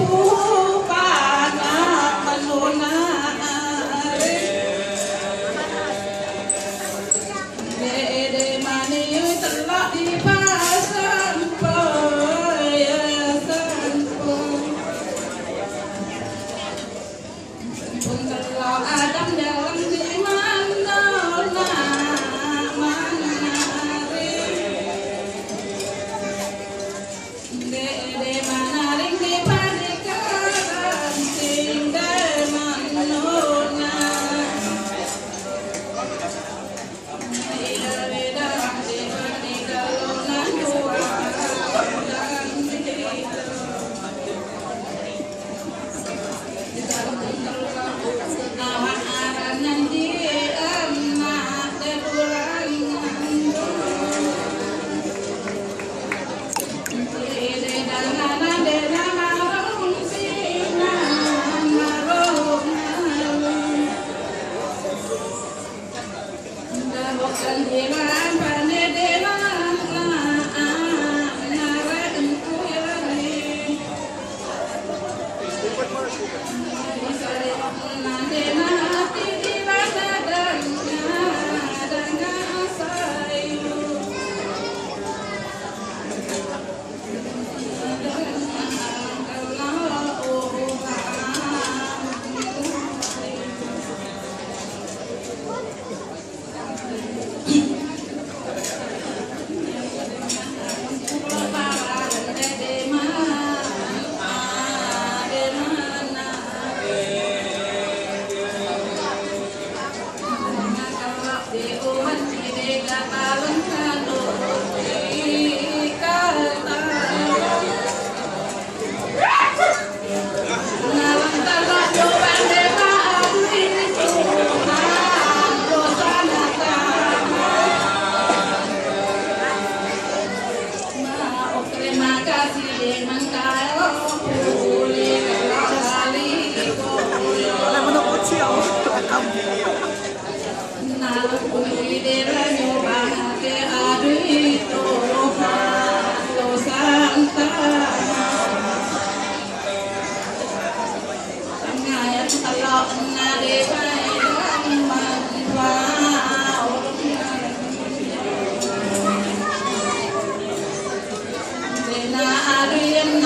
오.